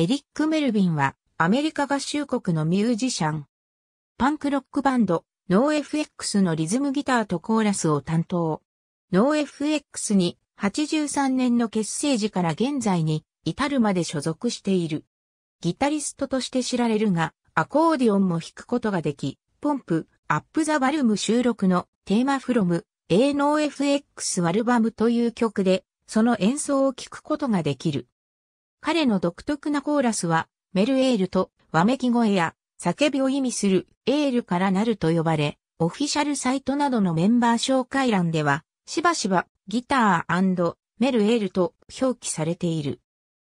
エリック・メルビンはアメリカ合衆国のミュージシャン。パンクロックバンド、ノー FX のリズムギターとコーラスを担当。ノー FX に83年の結成時から現在に至るまで所属している。ギタリストとして知られるが、アコーディオンも弾くことができ、ポンプ、アップザバルム収録のテーマフロム、A ノー FX アルバムという曲で、その演奏を聴くことができる。彼の独特なコーラスは、メルエールとわめき声や叫びを意味するエールからなると呼ばれ、オフィシャルサイトなどのメンバー紹介欄では、しばしばギターメルエールと表記されている。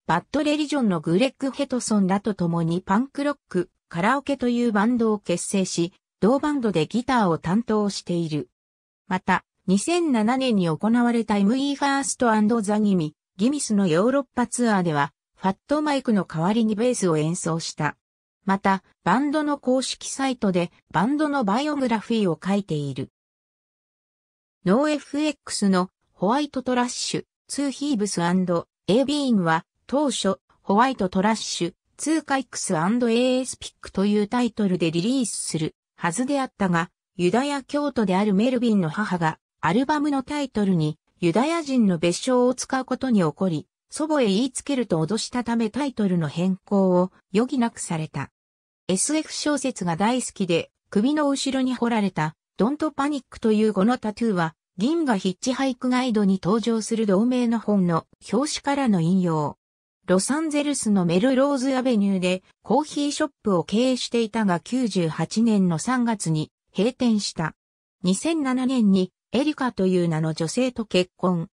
Bad Religion のグレッグ・ヘトソンらと共に Punk Rock Karaoke というバンドを結成し、同バンドでギターを担当している。また、2007年に行われた ME ファーストザ・ギミ、ギミスのヨーロッパツアーでは、 Fat Mike の代わりにベースを演奏した。また、バンドの公式サイトでバンドのバイオグラフィーを書いている。ノー FX のホワイトトラッシュ、ツーヒーブス &A ビーンは当初、ホワイトトラッシュ、ツーカイクス &AS ピックというタイトルでリリースするはずであったが、ユダヤ教徒であるメルビンの母がアルバムのタイトルにユダヤ人の別称を使うことに怒り、祖母へ言いつけると脅したためタイトルの変更を余儀なくされた。SF 小説が大好きで、首の後ろに彫られた、 Don't Panic という語のタトゥーは、銀河ヒッチハイクガイドに登場する同名の本の表紙からの引用。ロサンゼルスのメルローズアベニューでコーヒーショップを経営していたが98年の3月に閉店した。2007年にエリカという名の女性と結婚。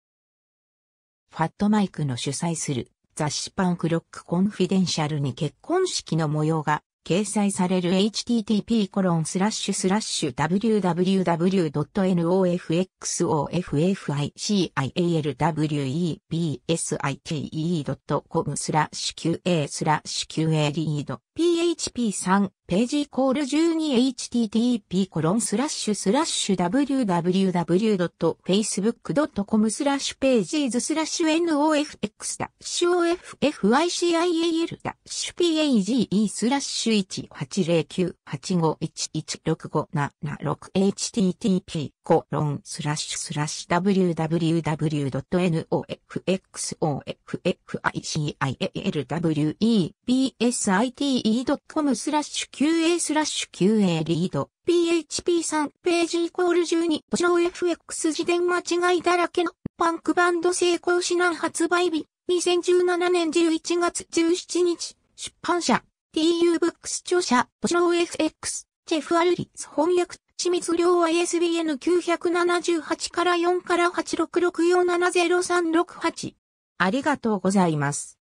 ファットマイクの主催する雑誌 Punk Rock Confidential に結婚式の模様が掲載される http コロンスラッシュスラッシュ www.nofxofficialwebsite.com スラッシュ qa スラッシュ qa リード PHP3 ページイコール 12http コロンスラッシュスラッシュ www.facebook.com スラッシュページーズスラッシュ nofx ダッシュ official ダッシュ page スラッシュ 180985116576http コロンスラッシュスラッシュ www.nofxofficcialwebsite.com スラッシュ QA スラッシュ QA リード。PHP3 ページイコール12ポチロ FX 自伝間違いだらけの。パンクバンド成功指南発売日。2017年11月17日。出版社。TU ブックス著者。ポチロ FX ジェフ・アルリス翻訳。緻密量 ISBN978 から4から866470368ありがとうございます。